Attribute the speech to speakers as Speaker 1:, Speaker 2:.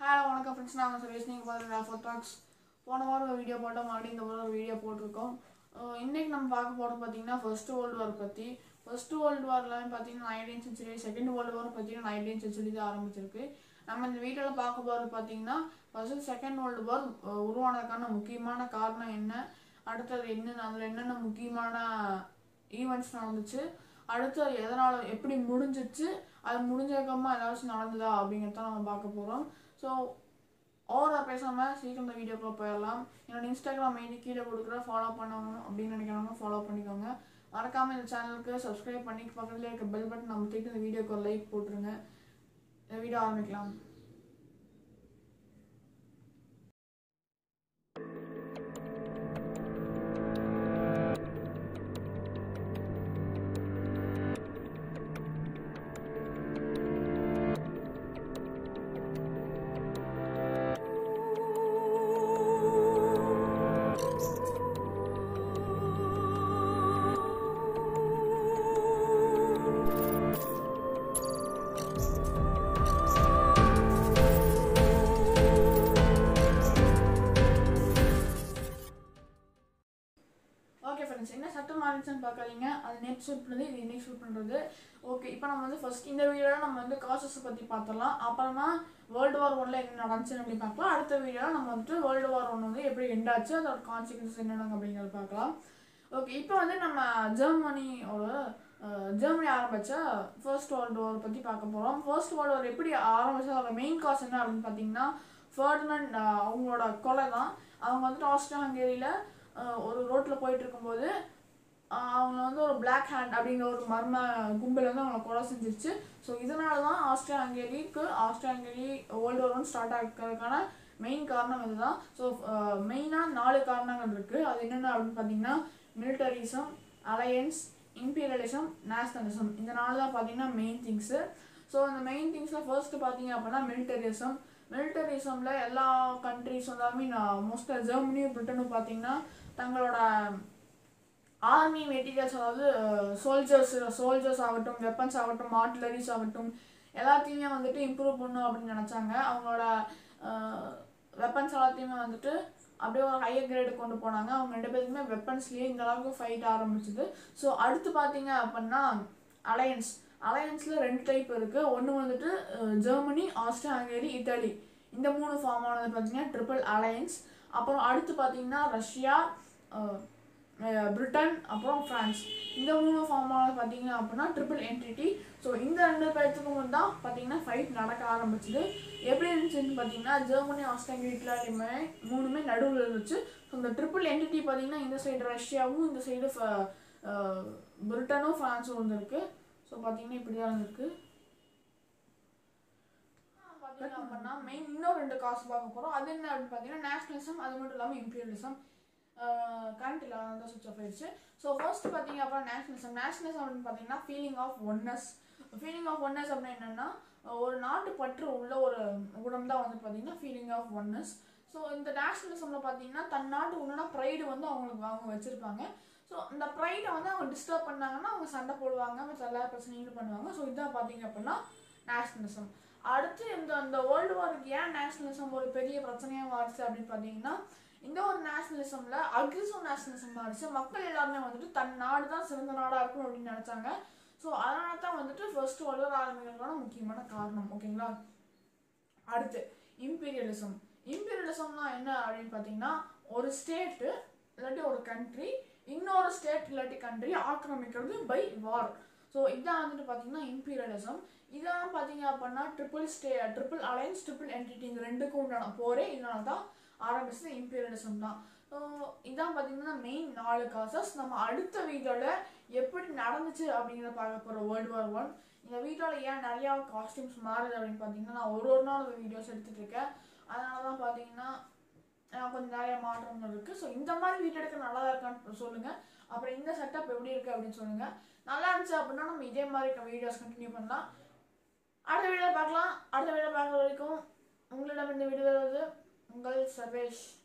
Speaker 1: Hello வணக்கம் friends நாங்கள் service நீங்கள் பார்த்துருக்கா ஃபோர் டாக்ஸ் போன வாரம் ஒரு வீடியோ போட்டோம். மறுபடியும் இந்த வாரம் ஒரு வீடியோ போட்டிருக்கோம். இன்றைக்கு நம்ம பார்க்க போகிறது பார்த்தீங்கன்னா ஃபர்ஸ்ட் வேர்ல்டு வார் பற்றி ஃபர்ஸ்ட் வேர்ல்டு வாரில் பார்த்தீங்கன்னா nineteen century second world war பார்த்தீங்கன்னா நைன்டீன் சென்ச்சுரி தான் ஆரம்பிச்சிருக்கு. நம்ம இந்த வீடியோவில் பார்க்க போகிறது பார்த்தீங்கன்னா ஃபர்ஸ்ட் செகண்ட் வேர்ல்டு வார் உருவானதுக்கான முக்கியமான காரணம் என்ன? அடுத்தது என்னென்ன அதில் என்னென்ன முக்கியமான ஈவெண்ட்ஸ் நடந்துச்சு? அடுத்து அது எதனால் எப்படி முடிஞ்சிச்சு அது முடிஞ்சதுக்கப்புறமா ஏதாச்சும் நடந்ததா அப்படிங்கிறத நம்ம பார்க்க போகிறோம் ஸோ ஓவராக பேசாமல் சீக்கிரம் இந்த வீடியோக்குள்ளே போயிடலாம். என்னோட இன்ஸ்டாகிராம் ஐடி கீழே கொடுக்குற ஃபாலோ பண்ணணும் அப்படின்னு நினைக்கிறவங்க ஃபாலோ பண்ணிக்கோங்க. மறக்காமல் இந்த சேனலுக்கு சப்ஸ்கிரைப் பண்ணி பக்கத்துலேயே இருக்க பெல் பட்டன் நம்ம தூக்கி இந்த வீடியோக்கு ஒரு லைக் போட்டுருங்க. இந்த வீடியோ ஆரம்பிக்கலாம். என்ன பார்க்காதீங்க அது நெட் ஷூட் பண்ணுறது இது இன்னைக்கு ஷூட் பண்ணுறது ஓகே இப்போ நம்ம வந்து ஃபர்ஸ்ட் இந்த வீடியோவில் நம்ம வந்து காசஸ் பற்றி பார்த்துடலாம் அப்புறமா வேர்ல்டு வார் ஒன்ல என்ன நடந்துச்சுன்னு அப்படி பார்க்கலாம் அடுத்த வீடியோவில் நம்ம வந்துட்டு வேர்ல்டு வார் ஒன் வந்து எப்படி எண்ட் ஆச்சு அதோட கான்சிக்வன்ஸ் என்னென்ன அப்படிங்கிறத பார்க்கலாம் ஓகே இப்போ வந்து நம்ம ஜெர்மனியோட ஜெர்மனி ஆரம்பித்த ஃபர்ஸ்ட் வேர்ல்டு வார் பற்றி பார்க்க போகிறோம் ஃபர்ஸ்ட் வேர்ல்டு வார் எப்படி ஆரம்பிச்சா அதோட மெயின் காஸ் என்ன அப்படின்னு பார்த்தீங்கன்னா ஃபர்டினண்ட் அவங்களோட கொலை தான். அவங்க வந்துட்டு ஆஸ்ட்ரியா ஹங்கேரியில் ஒரு ரோட்டில் போயிட்டு இருக்கும்போது அவங்க வந்து ஒரு பிளாக் ஹேண்ட் அப்படிங்கிற ஒரு மர்ம கும்பல் வந்து அவங்களை கொலை செஞ்சிருச்சு. ஸோ இதனால தான் Austria ஹங்கேரிக்கு Austria Hungary world war one start ஆகிறதுக்கான மெயின் காரணம் இதுதான் ஸோ மெயினாக நாலு காரணங்கள் இருக்குது அது என்னென்ன அப்படின்னு பார்த்தீங்கன்னா மிலிட்டரிசம் அலையன்ஸ் இம்பீரியலிசம் நேஷ்னலிசம் இந்த நாலு தான் பார்த்தீங்கன்னா மெயின் திங்ஸு ஸோ இந்த மெயின் திங்ஸில் ஃபர்ஸ்ட்டு பார்த்தீங்க அப்படின்னா மிலிட்டரிசம் மிலிட்டரிசமில் எல்லா கண்ட்ரிஸ் எல்லாமே மீன் மோஸ்ட்டாக ஜெர்மனியும் பிரிட்டனும் பார்த்தீங்கன்னா தங்களோட ஆர்மி மெட்டீரியல்ஸ் அதாவது சோல்ஜர்ஸ் சோல்ஜர்ஸ் ஆகட்டும் வெப்பன்ஸ் ஆகட்டும் ஆர்டிலரிஸ் ஆகட்டும் எல்லாத்தையுமே வந்துட்டு இம்ப்ரூவ் பண்ணும் அப்படின்னு நினச்சாங்க. அவங்களோட வெப்பன்ஸ் எல்லாத்தையுமே வந்துட்டு அப்படியே ஒரு ஹையர் கிரேடு கொண்டு போனாங்க. அவங்க ரெண்டு பேருக்குமே வெப்பன்ஸ்லேயே இந்த அளவுக்கு ஃபைட் ஆரம்பிச்சது. ஸோ அடுத்து பார்த்தீங்க அப்படின்னா அலையன்ஸ் அலையன்ஸில் ரெண்டு டைப் இருக்குது ஒன்று வந்துட்டு ஜெர்மனி ஆஸ்ட்ரியா ஹங்கேரி இத்தாலி இந்த மூணு ஃபார்ம் ஆனது பார்த்தீங்கன்னா ட்ரிபிள் அலையன்ஸ் அப்புறம் அடுத்து பார்த்தீங்கன்னா ரஷ்யா பிரிட்டன் அப்புறம் ஃப்ரான்ஸ் இந்த மூணு ஃபார்ம் ஆனது பார்த்தீங்க அப்படின்னா ட்ரிபிள் என்டிட்டி ஸோ இந்த ரெண்டு பேர்த்துக்கும் தான் பார்த்தீங்கன்னா ஃபைட் நடக்க ஆரம்பிச்சுது. எப்படி இருந்துச்சுன்னு பார்த்தீங்கன்னா ஜெர்மனி ஆஸ்ட்ரேலியா இட்டாலியுமே மூணுமே நடுவில் இருந்துச்சு. ஸோ இந்த ட்ரிபிள் என்டிட்டி பார்த்தீங்கன்னா இந்த சைடு ரஷ்யாவும் இந்த சைடு பிரிட்டனும் ஃப்ரான்ஸும் இருந்திருக்கு. ஸோ பார்த்தீங்கன்னா இப்படி தான் இருந்திருக்கு. பார்த்தீங்க அப்படின்னா மெயின் இன்னும் ரெண்டு காசு பார்க்க போகிறோம் அது என்ன அப்படின்னு பார்த்தீங்கன்னா நேஷனலிசம் அது மட்டும் இல்லாமல் இம்பீரியலிசம் கரண்ட் இல்லாத தான் சுவிச் ஆஃப் ஆயிடுச்சு. ஸோ ஃபர்ஸ்ட் பார்த்தீங்க அப்புறம் நேஷனலிசம் நேஷனலிசம் அப்படின்னு பார்த்தீங்கன்னா feeling of oneness feeling of oneness அப்படின்னு என்னென்னா ஒரு நாட்டு பற்று உள்ள ஒரு குணம் தான் வந்து பார்த்தீங்கன்னா ஃபீலிங் ஆஃப் ஒன்னஸ் ஸோ இந்த நேஷனலிசமில் பார்த்தீங்கன்னா தன் நாட்டு உன்னோட ப்ரைடு வந்து அவங்களுக்கு அவங்க வச்சுருப்பாங்க. ஸோ இந்த ப்ரைடை வந்து அவங்க டிஸ்டர்ப் பண்ணாங்கன்னா அவங்க சண்டை போடுவாங்க மற்ற எல்லா பிரச்சனைகளும் பண்ணுவாங்க. ஸோ இதான் பார்த்தீங்க அப்படின்னா நேஷனலிசம் அடுத்து இந்த அந்த வேர்ல்டு வாருக்கு ஏன் நேஷனலிசம் ஒரு பெரிய பிரச்சனையாக மாறுச்சு அப்படின்னு பார்த்தீங்கன்னா இந்த ஒரு நேஷனலிசமில் அக்ரிசிவ் நேஷனலிசம் மாறிச்சு மக்கள் எல்லாருமே வந்துட்டு தன் நாடு தான் சிறந்த நாடாக இருக்கும் அப்படின்னு நினச்சாங்க. ஸோ அதனால தான் வந்துட்டு ஃபர்ஸ்ட் வேர்ல்டு ஆரம்பிக்கிறதுக்கான முக்கியமான காரணம். ஓகேங்களா அடுத்து இம்பீரியலிசம் இம்பீரியலிசம்னா என்ன அப்படின்னு பார்த்தீங்கன்னா ஒரு ஸ்டேட்டு இல்லாட்டி ஒரு கண்ட்ரி இன்னொரு ஸ்டேட் இல்லாட்டி கண்ட்ரி ஆக்கிரமிக்கிறது பை வார் ஸோ இதான் வந்துட்டு பார்த்தீங்கன்னா இம்பீரியலிசம் இதெல்லாம் பார்த்தீங்க அப்படின்னா triple stay triple alliance triple entity இந்த ரெண்டுக்கும் உண்டான போரே இதனால தான் ஆரம்பிச்சது இம்பீரியலிசம் தான் ஸோ இதான் பார்த்தீங்கன்னா மெயின் நாலு காசஸ் நம்ம அடுத்த வீடியோவில் எப்படி நடந்துச்சு அப்படிங்கிறத பார்க்க போகிறோம் வேர்ல்டு வார் ஒன் இந்த வீடியோவில் ஏன் நிறையா காஸ்டியூம்ஸ் மாறுது அப்படின்னு பார்த்தீங்கன்னா நான் ஒரு ஒரு நாள் வீடியோஸ் எடுத்துகிட்டு இருக்கேன். அதனால தான் பார்த்தீங்கன்னா கொஞ்சம் நிறைய மாற்றங்கள் இருக்குது ஸோ இந்த மாதிரி வீடியோ எடுக்க நல்லா இருக்கான்னு சொல்லுங்கள் அப்புறம் இந்த செட்டப் எப்படி இருக்குது அப்படின்னு சொல்லுங்கள் நல்லா இருந்துச்சு அப்படின்னா நம்ம இதே மாதிரி வீடியோஸ் கண்டினியூ பண்ணலாம். அடுத்த வீடியோ பார்க்கலாம். அடுத்த வீடியோ பார்க்குற வரைக்கும் உங்களிடம் இந்த வீடியோ வருவது bem saberes.